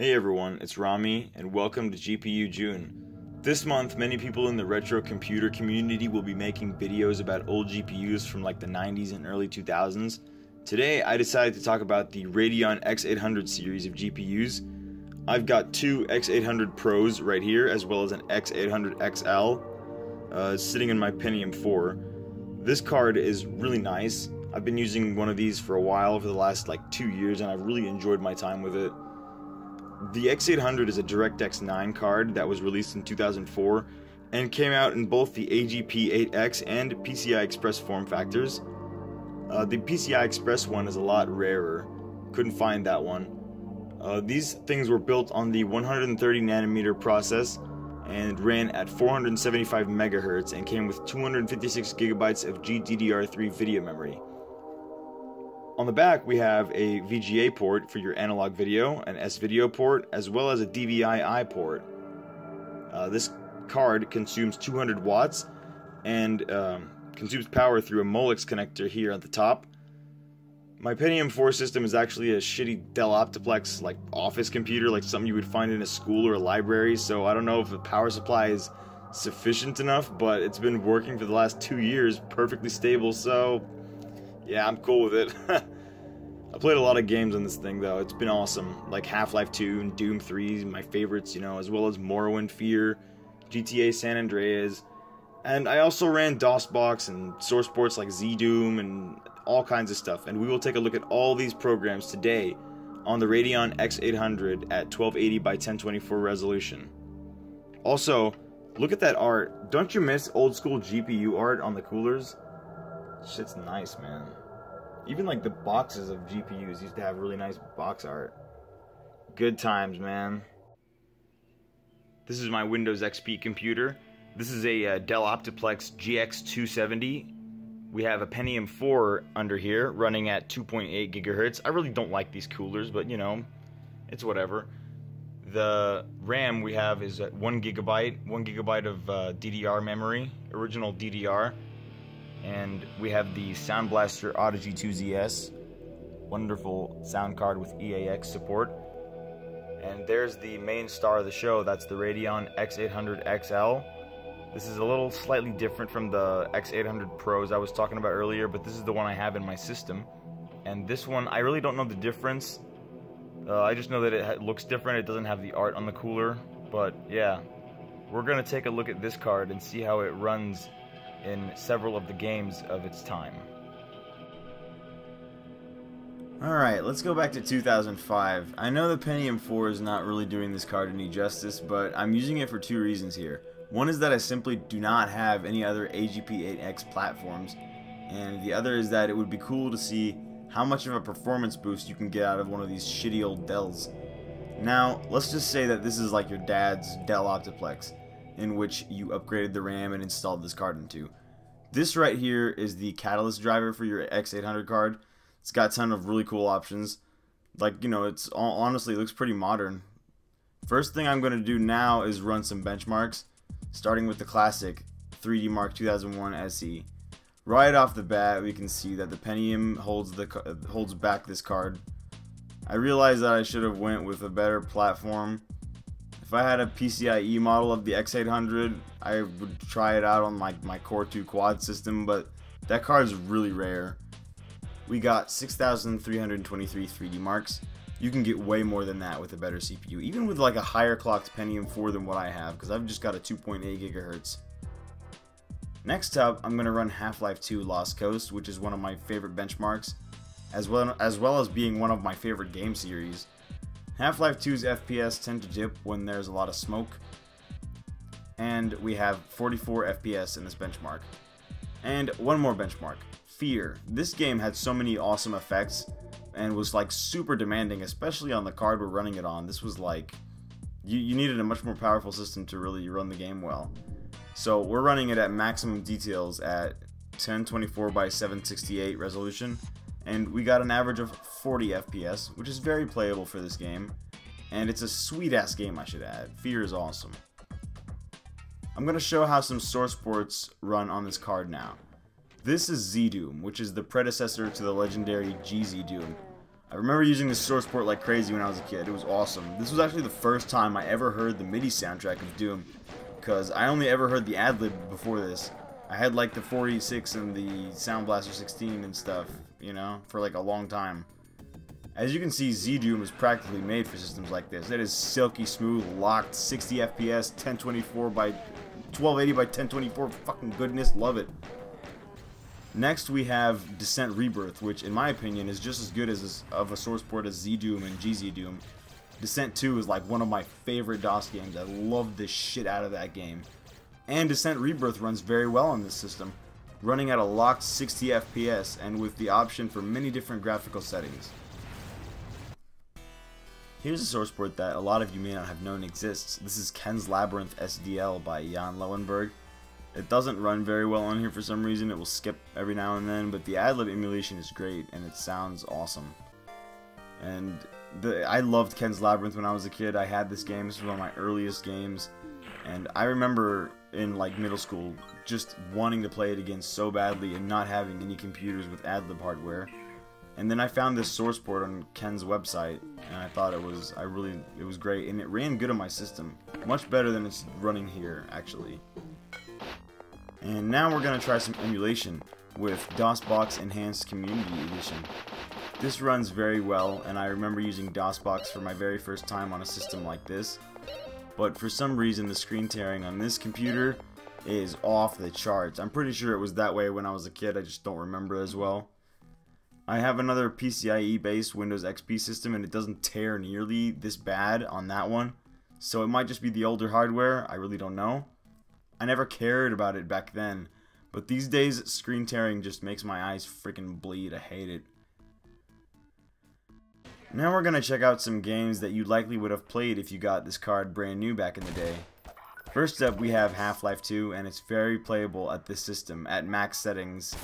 Hey everyone, it's Rami, and welcome to GPU June. This month, many people in the retro computer community will be making videos about old GPUs from like the 90s and early 2000s. Today, I decided to talk about the Radeon X800 series of GPUs. I've got two X800 Pros right here, as well as an X800XL uh, sitting in my Pentium 4. This card is really nice. I've been using one of these for a while, for the last like two years, and I've really enjoyed my time with it. The X800 is a DirectX 9 card that was released in 2004 and came out in both the AGP8X and PCI Express form factors. Uh, the PCI Express one is a lot rarer. Couldn't find that one. Uh, these things were built on the 130 nanometer process and ran at 475 megahertz and came with 256 gigabytes of GDDR3 video memory. On the back, we have a VGA port for your analog video, an S-video port, as well as a DVI-I port. Uh, this card consumes 200 watts and um, consumes power through a Molex connector here at the top. My Pentium 4 system is actually a shitty Dell Optiplex like office computer, like something you would find in a school or a library. So I don't know if the power supply is sufficient enough, but it's been working for the last two years, perfectly stable. So yeah, I'm cool with it. I played a lot of games on this thing though. It's been awesome. Like Half-Life 2 and Doom 3, my favorites, you know, as well as Morrowind Fear, GTA San Andreas. And I also ran DOSBox and source ports like ZDoom and all kinds of stuff. And we will take a look at all these programs today on the Radeon X800 at 1280 by 1024 resolution. Also, look at that art. Don't you miss old school GPU art on the coolers? Shit's nice, man. Even like the boxes of GPUs used to have really nice box art. Good times, man. This is my Windows XP computer. This is a uh, Dell Optiplex GX270. We have a Pentium 4 under here running at 2.8 gigahertz. I really don't like these coolers, but you know, it's whatever. The RAM we have is at 1 gigabyte, 1 gigabyte of uh, DDR memory, original DDR and we have the Sound Blaster Audigy 2ZS, wonderful sound card with EAX support. And there's the main star of the show, that's the Radeon X800XL. This is a little slightly different from the X800 Pros I was talking about earlier, but this is the one I have in my system. And this one, I really don't know the difference. Uh, I just know that it looks different, it doesn't have the art on the cooler, but yeah. We're going to take a look at this card and see how it runs in several of the games of its time. Alright, let's go back to 2005. I know the Pentium 4 is not really doing this card any justice, but I'm using it for two reasons here. One is that I simply do not have any other AGP8X platforms, and the other is that it would be cool to see how much of a performance boost you can get out of one of these shitty old Dells. Now, let's just say that this is like your dad's Dell Optiplex in which you upgraded the RAM and installed this card into. This right here is the catalyst driver for your X800 card. It's got a ton of really cool options. Like, you know, it's honestly it looks pretty modern. First thing I'm going to do now is run some benchmarks, starting with the classic 3D Mark 2001 SE. Right off the bat, we can see that the Pentium holds the holds back this card. I realized that I should have went with a better platform if I had a PCIe model of the X800, I would try it out on my, my Core 2 quad system, but that card is really rare. We got 6,323 3D marks. You can get way more than that with a better CPU, even with like a higher clocked Pentium 4 than what I have, because I've just got a 2.8 gigahertz. Next up, I'm going to run Half-Life 2 Lost Coast, which is one of my favorite benchmarks, as well, as well as being one of my favorite game series. Half-Life 2's FPS tend to dip when there's a lot of smoke, and we have 44 FPS in this benchmark. And one more benchmark, Fear. This game had so many awesome effects and was like super demanding, especially on the card we're running it on. This was like, you, you needed a much more powerful system to really run the game well. So we're running it at maximum details at 1024 by 768 resolution and we got an average of 40 FPS, which is very playable for this game, and it's a sweet ass game I should add. Fear is awesome. I'm going to show how some source ports run on this card now. This is ZDoom, which is the predecessor to the legendary GZDoom. I remember using the source port like crazy when I was a kid. It was awesome. This was actually the first time I ever heard the MIDI soundtrack of Doom, because I only ever heard the ad-lib before this. I had like the 486 and the Sound Blaster 16 and stuff, you know, for like a long time. As you can see, Z-Doom is practically made for systems like this. It is silky smooth, locked, 60 FPS, 1024 by 1280 by 1024. Fucking goodness, love it. Next, we have Descent Rebirth, which, in my opinion, is just as good as of a source port as Z-Doom and GZ Doom. Descent 2 is like one of my favorite DOS games. I love the shit out of that game. And Descent Rebirth runs very well on this system, running at a locked 60 FPS and with the option for many different graphical settings. Here's a source port that a lot of you may not have known exists. This is Ken's Labyrinth SDL by Jan Lönnberg. It doesn't run very well on here for some reason. It will skip every now and then, but the AdLib emulation is great and it sounds awesome. And the, I loved Ken's Labyrinth when I was a kid. I had this game. This was one of my earliest games. And I remember in like middle school just wanting to play it again so badly and not having any computers with AdLib hardware. And then I found this source port on Ken's website and I thought it was I really it was great and it ran good on my system. Much better than it's running here actually. And now we're to try some emulation with DOSBox Enhanced Community Edition. This runs very well, and I remember using DOSBox for my very first time on a system like this. But for some reason, the screen tearing on this computer is off the charts. I'm pretty sure it was that way when I was a kid, I just don't remember as well. I have another PCIe based Windows XP system and it doesn't tear nearly this bad on that one. So it might just be the older hardware, I really don't know. I never cared about it back then. But these days, screen tearing just makes my eyes freaking bleed. I hate it. Now we're going to check out some games that you likely would have played if you got this card brand new back in the day. First up, we have Half-Life 2, and it's very playable at this system, at max settings,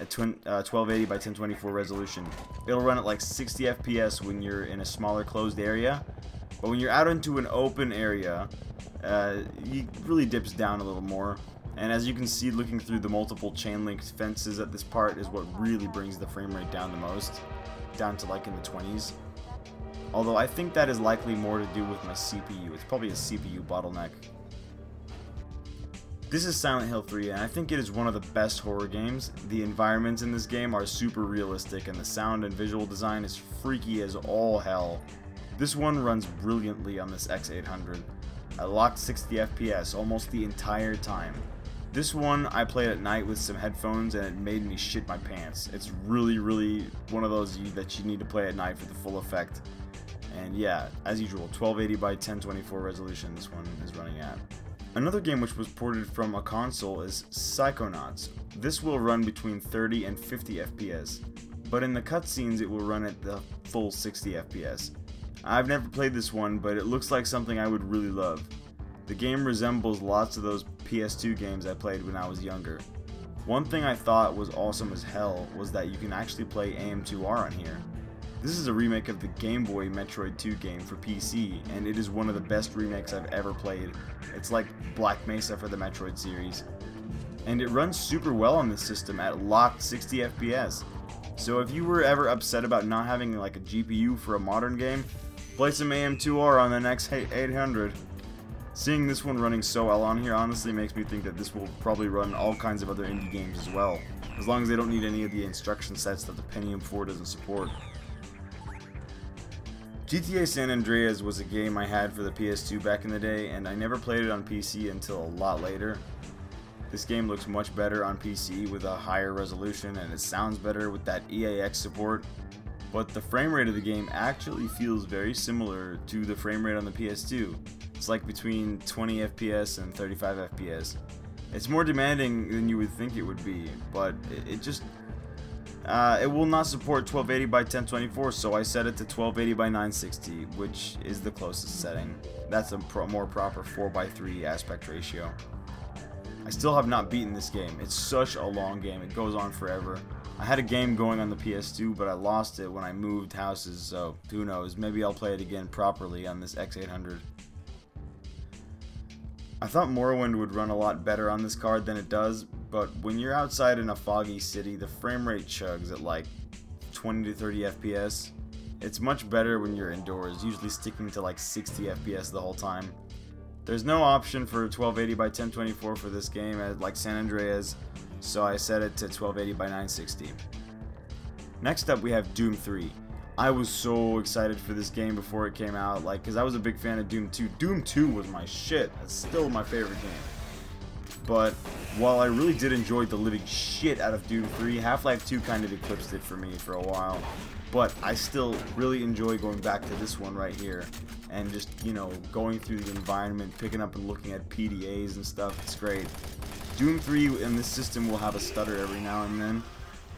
at uh, 1280 by 1024 resolution. It'll run at like 60 FPS when you're in a smaller closed area, but when you're out into an open area, uh, he really dips down a little more. And as you can see, looking through the multiple chain link fences at this part is what really brings the frame rate down the most, down to like in the 20s. Although I think that is likely more to do with my CPU. It's probably a CPU bottleneck. This is Silent Hill 3, and I think it is one of the best horror games. The environments in this game are super realistic, and the sound and visual design is freaky as all hell. This one runs brilliantly on this X800. I locked 60 FPS almost the entire time. This one I played at night with some headphones and it made me shit my pants. It's really, really one of those that you need to play at night for the full effect. And yeah, as usual, 1280 by 1024 resolution this one is running at. Another game which was ported from a console is Psychonauts. This will run between 30 and 50 FPS, but in the cutscenes it will run at the full 60 FPS. I've never played this one, but it looks like something I would really love. The game resembles lots of those PS2 games I played when I was younger. One thing I thought was awesome as hell was that you can actually play AM2R on here. This is a remake of the Game Boy Metroid 2 game for PC, and it is one of the best remakes I've ever played. It's like Black Mesa for the Metroid series. And it runs super well on this system at locked 60 FPS. So if you were ever upset about not having like a GPU for a modern game, Play some AM2R on the X800. Seeing this one running so well on here honestly makes me think that this will probably run all kinds of other indie games as well, as long as they don't need any of the instruction sets that the Pentium 4 doesn't support. GTA San Andreas was a game I had for the PS2 back in the day, and I never played it on PC until a lot later. This game looks much better on PC with a higher resolution, and it sounds better with that EAX support, but the frame rate of the game actually feels very similar to the frame rate on the PS2. It's like between 20 FPS and 35 FPS. It's more demanding than you would think it would be, but it, it just uh, it will not support 1280 by 1024, so I set it to 1280 by 960, which is the closest setting. That's a pro more proper 4x3 aspect ratio. I still have not beaten this game. It's such a long game. It goes on forever. I had a game going on the PS2, but I lost it when I moved houses, so who knows. Maybe I'll play it again properly on this X800. I thought Morrowind would run a lot better on this card than it does, but when you're outside in a foggy city, the frame rate chugs at like 20 to 30 FPS. It's much better when you're indoors, usually sticking to like 60 FPS the whole time. There's no option for 1280 by 1024 for this game, like San Andreas, so I set it to 1280 by 960. Next up, we have Doom 3. I was so excited for this game before it came out, like, because I was a big fan of Doom 2. Doom 2 was my shit. That's still my favorite game. But while I really did enjoy the living shit out of Doom 3, Half-Life 2 kind of eclipsed it for me for a while. But I still really enjoy going back to this one right here and just, you know, going through the environment, picking up and looking at PDAs and stuff. It's great. Doom 3 in this system will have a stutter every now and then,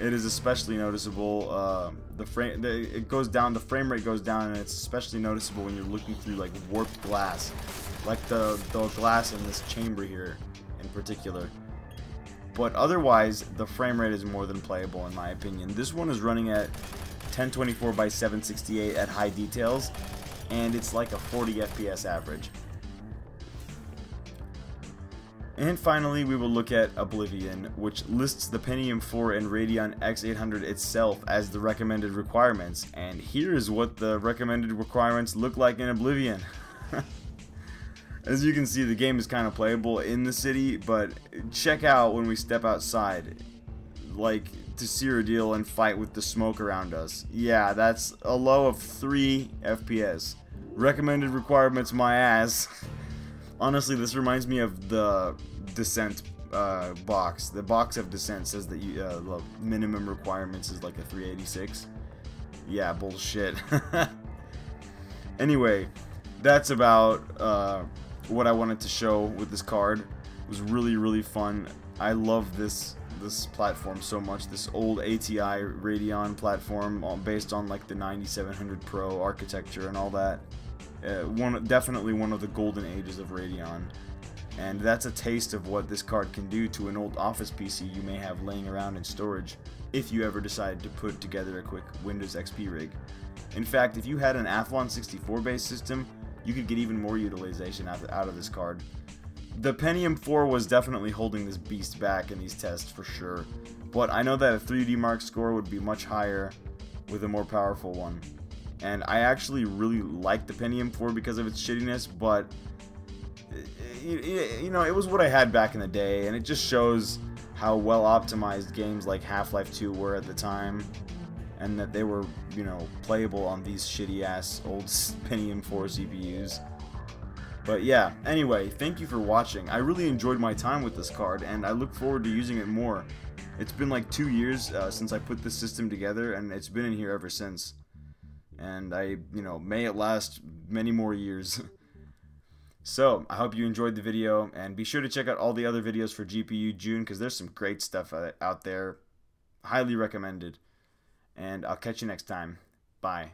it is especially noticeable. Uh, the frame, the, it goes down, the frame rate goes down, and it's especially noticeable when you're looking through like warped glass, like the the glass in this chamber here, in particular. But otherwise, the frame rate is more than playable in my opinion. This one is running at 1024 by 768 at high details, and it's like a 40 FPS average. And finally, we will look at Oblivion, which lists the Pentium 4 and Radeon X800 itself as the recommended requirements. And here's what the recommended requirements look like in Oblivion. As you can see, the game is kind of playable in the city, but check out when we step outside. Like, to deal and fight with the smoke around us. Yeah, that's a low of 3 FPS. Recommended requirements my ass. Honestly, this reminds me of the Descent uh, box. The box of Descent says that you, uh, the minimum requirements is like a 386. Yeah, bullshit. anyway, that's about uh, what I wanted to show with this card. It was really, really fun. I love this this platform so much. This old ATI Radeon platform based on like the 9700 Pro architecture and all that uh, one definitely one of the golden ages of Radeon. And that's a taste of what this card can do to an old office PC you may have laying around in storage if you ever decide to put together a quick Windows XP rig. In fact, if you had an Athlon 64 based system, you could get even more utilization out of this card. The Pentium 4 was definitely holding this beast back in these tests for sure, but I know that a 3D Mark score would be much higher with a more powerful one. And I actually really like the Pentium 4 because of its shittiness, but you know, it was what I had back in the day, and it just shows how well optimized games like Half-Life 2 were at the time, and that they were, you know, playable on these shitty ass old Pentium 4 CPUs. But yeah, anyway, thank you for watching. I really enjoyed my time with this card, and I look forward to using it more. It's been like two years uh, since I put this system together, and it's been in here ever since and I, you know, may it last many more years. so, I hope you enjoyed the video, and be sure to check out all the other videos for GPU June, because there's some great stuff out there. Highly recommended. And I'll catch you next time. Bye.